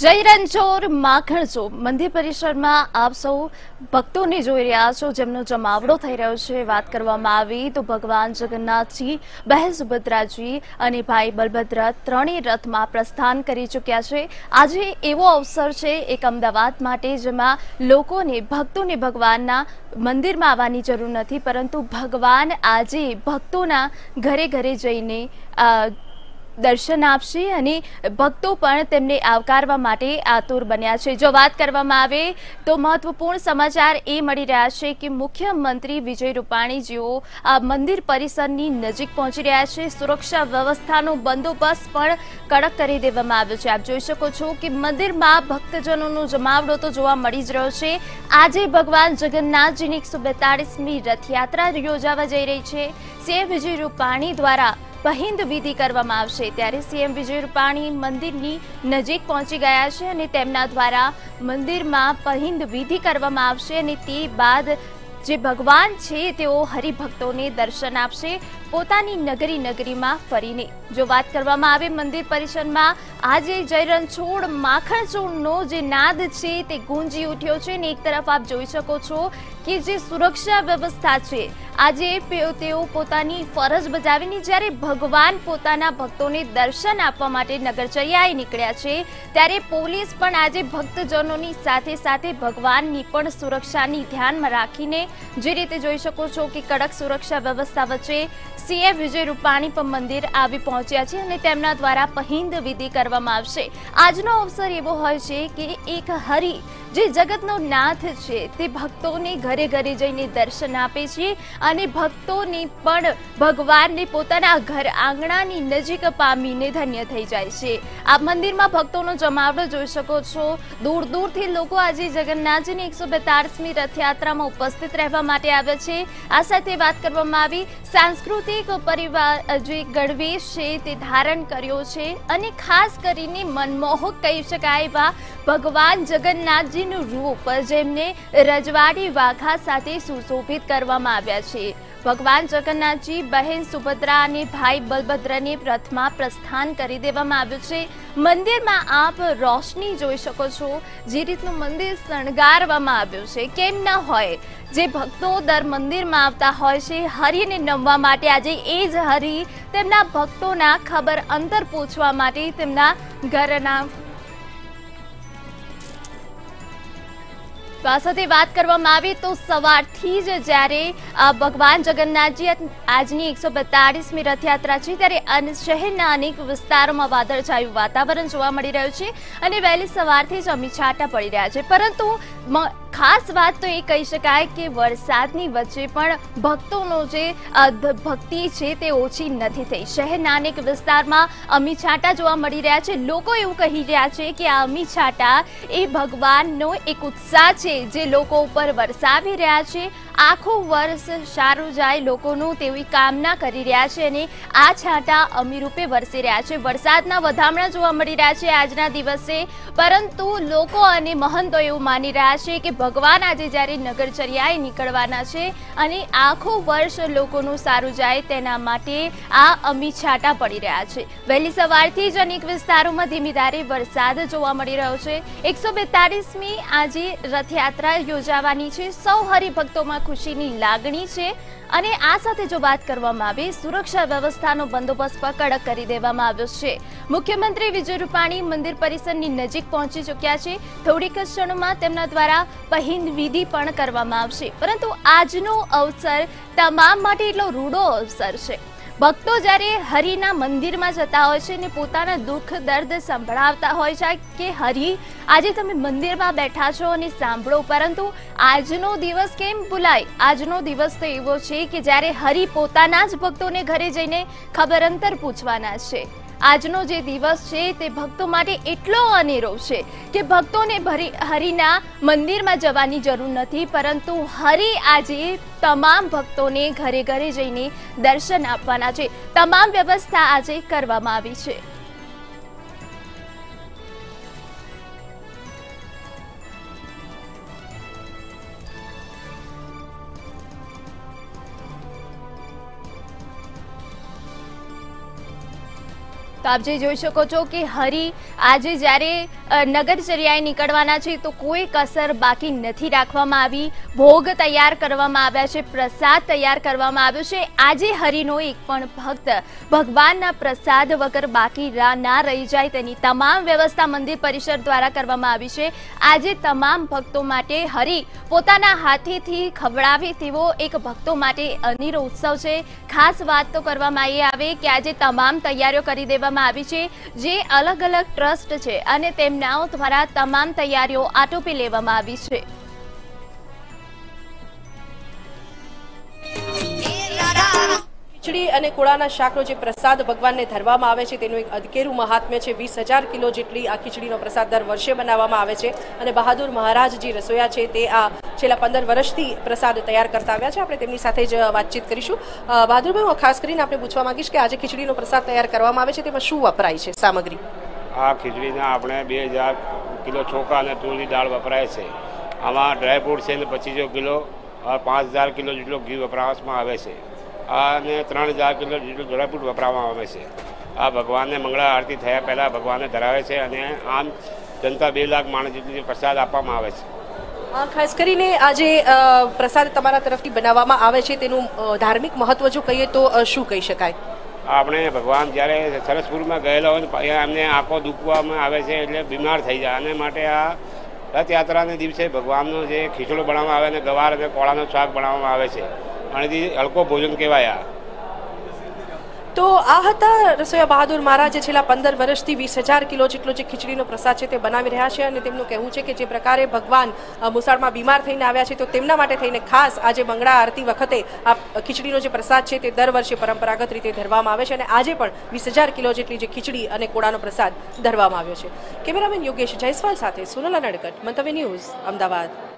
જય રણછોર માખણ મંદિર પરિસરમાં આપ સૌ ભક્તોને જોઈ રહ્યા છો. જેમનો જમાવડો થઈ રહ્યો છે, વાત કરવામાં આવી તો ભગવાન જગન્નાથજી, બહેન સુભદ્રાજી અને ભાઈ બલભદ્ર ત્રણેય રથમાં પ્રસ્થાન કરી ચૂક્યા છે. આજે એવો અવસર છે એક અમદાવાદ માટે, જેમાં લોકોને, ભક્તોને ભગવાનના મંદિરમાં આવવાની જરૂર નથી, પરંતુ ભગવાન આજે ભક્તોના ઘરે ઘરે જઈને દર્શન આપશે અને ભક્તો પણ તેમને આવકારવા માટે આતુર બન્યા છે. જો વાત કરવામાં આવે તો મહત્વપૂર્ણ સમાચાર એ મળી રહ્યા છે કે મુખ્યમંત્રી વિજય રૂપાણી જેઓ આ મંદિર પરિસરની નજીક પહોંચી રહ્યા છે. સુરક્ષા વ્યવસ્થાનો બંદોબસ્ત પણ કડક કરી દેવામાં આવ્યો છે. આપ જોઈ શકો છો કે મંદિરમાં ભક્તજનોનો જમાવડો તો જોવા મળી જ રહ્યો છે. આજે ભગવાન જગન્નાથજીની એકસો બેતાળીસમી રથયાત્રા યોજાવા જઈ રહી છે. સીએમ વિજય રૂપાણી દ્વારા પહિંદ વિધિ કરવામાં આવશે. ત્યારે સીએમ વિજય રૂપાણી મંદિરની નજીક પહોંચી ગયા છે અને તેમના દ્વારા મંદિરમાં પહિંદ વિધિ કરવામાં આવશે અને તે બાદ જે ભગવાન છે, તેઓ હરિભક્તોને દર્શન આપશે. પોતાની નગરી નગરીમાં ફરીને જો વાત કરવામાં આવે મંદિર પરિસરમાં, આજે જયરણ છોડ માખણ છોડનો જે નાદ છે, તે ગુંજી ઉઠ્યો છે ને એક તરફ આપ જોઈ શકો છો કે જે સુરક્ષા વ્યવસ્થા છે, આજે તેઓ પોતાની ફરજ બજાવીને જ્યારે ભગવાન પોતાના ભક્તોને દર્શન આપવા માટે નગરચર્યાએ નીકળ્યા છે, ત્યારે પોલીસ પણ આજે ભક્તજનોની સાથે સાથે ભગવાનની પણ સુરક્ષાની ધ્યાનમાં રાખીને જે રીતે જોઈ શકો છો કે કડક સુરક્ષા વ્યવસ્થા વચ્ચે સીએમ વિજય રૂપાણી પણ મંદિર આવી પહોંચ્યા છે અને તેમના દ્વારા પહિંદ વિધિ કરવામાં આવશે. આજનો અવસર એવો હોય છે કે એક હરિ જે જગતનો નાથ છે, તે ભક્તોને ઘરે ઘરે જઈને દર્શન આપે છે અને ભક્તોને પણ ભગવાનને પોતાના ઘર આંગણાની નજીક પામીને ધન્ય થઈ જાય છે. આ મંદિરમાં ભક્તોનો જમાવડો જોઈ શકો છો. દૂર દૂરથી લોકો આજે જગન્નાથજીની એકસો બેતાળીસમી રથયાત્રામાં ઉપસ્થિત રહેવા માટે આવ્યા છે. આ સાથે વાત કરવામાં આવી, સાંસ્કૃતિક પરિવાર, જે ગણવેશ છે તે ધારણ કર્યો છે અને ખાસ કરીને મનમોહક કહી શકાય એવા ભગવાન જગન્નાથજીનું રૂપ જેમને રજવાડી વાઘા સાથે સુશોભિત કરવામાં આવ્યા છે. ભગવાન જગન્નાથજી બહેન સુભદ્રા અને ભાઈ બલભદ્રને રથમાં પ્રસ્થાન કરી દેવામાં આવ્યું છે. મંદિરમાં આપ રોશની જોઈ શકો છો જે રીતનું મંદિર શણગારવામાં આવ્યું છે. કેમ ન હોય, જે ભક્તો દર મંદિરમાં આવતા હોય છે, હરિને નમવા માટે આજે એ જ હરિ તેમના ભક્તોના ખબર અંતર પૂછવા માટે તેમના ઘરના તો આ સાથે વાત કરવામાં આવે તો સવારથી જ જ્યારે ભગવાન જગન્નાથજી આજની એકસો બેતાળીસમી રથયાત્રા છે, ત્યારે શહેરના અનેક વિસ્તારોમાં વાદળછાયું વાતાવરણ જોવા મળી રહ્યું છે અને વહેલી સવારથી જ અમીછાટા પડી રહ્યા છે. પરંતુ ખાસ વાત તો એ કહી શકાય કે વરસાદની વચ્ચે પણ ભક્તોનો જે ભક્તિ છે તે ઓછી નથી થઈ. શહેરના અનેક વિસ્તારમાં અમી છાંટા જોવા મળી રહ્યા છે. લોકો એવું કહી રહ્યા છે કે આ અમીછાટા એ ભગવાનનો એક ઉત્સાહ છે જે લોકો ઉપર વરસાવી રહ્યા છે. આખું વર્ષ સારું જાય લોકોનું તેવી કામના કરી રહ્યા છે અને આ છાંટા અમીરૂપે વરસી રહ્યા છે. વરસાદના વધામણા જોવા મળી રહ્યા છે આજના દિવસે, પરંતુ લોકો અને મહંતો એવું માની રહ્યા છે કે ભગવાન આજે જ્યારે નગરચર્યાએ નીકળવાના છે અને આખું વર્ષ લોકોનું સારું જાય તેના માટે આ અમી છાંટા પડી રહ્યા છે. વહેલી સવારથી જ અનેક વિસ્તારોમાં ધીમી ધારે વરસાદ જોવા મળી રહ્યો છે. એકસો બેતાળીસમી આજે રથયાત્રા યોજાવાની છે. સૌ હરિભક્તોમાં ખુશીની લાગણી છે અને આ સાથે જો વાત કરવામાં આવે, સુરક્ષા વ્યવસ્થાનો બંદોબસ્ત પણ કડક કરી દેવામાં આવ્યો છે. મુખ્યમંત્રી વિજય રૂપાણી મંદિર પરિસરની નજીક પહોંચી ચૂક્યા છે. થોડીક ક્ષણોમાં તેમના દ્વારા પહિંદ વિધિ પણ કરવામાં આવશે. પરંતુ આજનો અવસર તમામ માટે એટલો રૂડો અવસર છે. ભક્તો જ્યારે હરિના મંદિરમાં જતા હોય છે ને પોતાના દુઃખ, દર્દ સંભળાવતા હોય છે કે હરિ, આજે તમે મંદિરમાં બેઠા છો અને સાંભળો, પરંતુ આજનો દિવસ કેમ ભૂલાય? આજનો દિવસ તો એવો છે કે જ્યારે હરિ પોતાના જ ભક્તોને ઘરે જઈને ખબર અંતર પૂછવાના છે. આજનો જે દિવસ છે તે ભક્તો માટે એટલો અનેરો છે કે ભક્તોને હરિના મંદિરમાં જવાની જરૂર નથી, પરંતુ હરિ આજે તમામ ભક્તોને ઘરે ઘરે જઈને દર્શન આપવાના છે. તમામ વ્યવસ્થા આજે કરવામાં આવી છે. તો આપ જે જોઈ શકો છો કે હરી આજે જ્યારે નગરચર્યાએ નીકળવાના છે તો કોઈ કસર બાકી નથી રાખવામાં આવી. ભોગ તૈયાર કરવામાં આવ્યા છે, પ્રસાદ તૈયાર કરવામાં આવ્યો છે. આજે હરિનો એક પણ ભક્ત ભગવાનના પ્રસાદ વગર બાકી ના રહી જાય તેની તમામ વ્યવસ્થા મંદિર પરિસર દ્વારા કરવામાં આવી છે. આજે તમામ ભક્તો માટે હરિ પોતાના હાથેથી ખવડાવે તેવો એક ભક્તો માટે અનેરો ઉત્સવ છે. ખાસ વાત તો કરવામાં એ આવે કે આજે તમામ તૈયારીઓ કરી દેવામાં આવી છે, જે અલગ અલગ ટ્રસ્ટ છે અને તેમનાઓ દ્વારા તમામ તૈયારીઓ આટોપી લેવામાં આવી છે. ખીચડી અને કોળાના શાકનો જે પ્રસાદ ભગવાનને ધરવામાં આવે છે, તેનું એક અધકેરું મહાત્મ્ય છે. વીસ હજાર કિલો જેટલી આ ખીચડીનો પ્રસાદ દર વર્ષે બનાવવામાં આવે છે અને બહાદુર મહારાજ જે રસોયા છે, તે આ છેલ્લા પંદર વર્ષથી પ્રસાદ તૈયાર કરતા આવ્યા છે. આપણે તેમની સાથે જ વાતચીત કરીશું. બહાદુરભાઈ, હું ખાસ કરીને આપણે પૂછવા માંગીશ કે આજે ખીચડીનો પ્રસાદ તૈયાર કરવામાં આવે છે, તેમાં શું વપરાય છે સામગ્રી? આ ખીચડીના આપણે બે હજાર કિલો ચોખા અને તુરની દાળ વપરાય છે. આમાં ડ્રાયફ્રૂટ છે ને પચીસો કિલો પાંચ હજાર કિલો જેટલો ઘી વપરાશમાં આવે છે. અને ત્રણ હજાર કિલો જેટલું ડ્રાયફ્રૂટ વપરાવવામાં આવે છે. આ ભગવાનને મંગળા આરતી થયા પહેલાં ભગવાનને ધરાવે છે અને આમ જનતા બે લાખ માણસ જેટલી પ્રસાદ આપવામાં આવે છે. ખાસ કરીને આજે પ્રસાદ તમારા તરફથી બનાવવામાં આવે છે તેનું ધાર્મિક મહત્વ જો કહીએ તો શું કહી શકાય? આપણે ભગવાન જ્યારે સરસપુરમાં ગયેલા હોય એમને આંખો દુખવામાં આવે છે એટલે બીમાર થઈ જાય. અને માટે આ રથયાત્રાને દિવસે ભગવાનનો જે ખીચડો બનાવવામાં આવે અને ગવાર અને કોળાનો શાક બનાવવામાં આવે છે. અને હલકો ભોજન કહેવાય તો આ હતા રસોયા બહાદુર મહારાજ જે છેલ્લા પંદર વર્ષથી વીસ હજાર કિલો જેટલો જે ખીચડીનો પ્રસાદ છે તે બનાવી રહ્યા છે અને તેમનું કહેવું છે કે જે પ્રકારે ભગવાન મુસાળમાં બીમાર થઈને આવ્યા છે તો તેમના માટે થઈને ખાસ આજે મંગળા આરતી વખતે આ ખીચડીનો જે પ્રસાદ છે તે દર વર્ષે પરંપરાગત રીતે ધરવામાં આવે છે અને આજે પણ વીસ હજાર કિલો જેટલી જે ખીચડી અને કોળાનો પ્રસાદ ધરવામાં આવ્યો છે. કેમેરામેન યોગેશ જયસ્વાલ સાથે સોનલા નડકટ મંતવ્ય ન્યૂઝ, અમદાવાદ.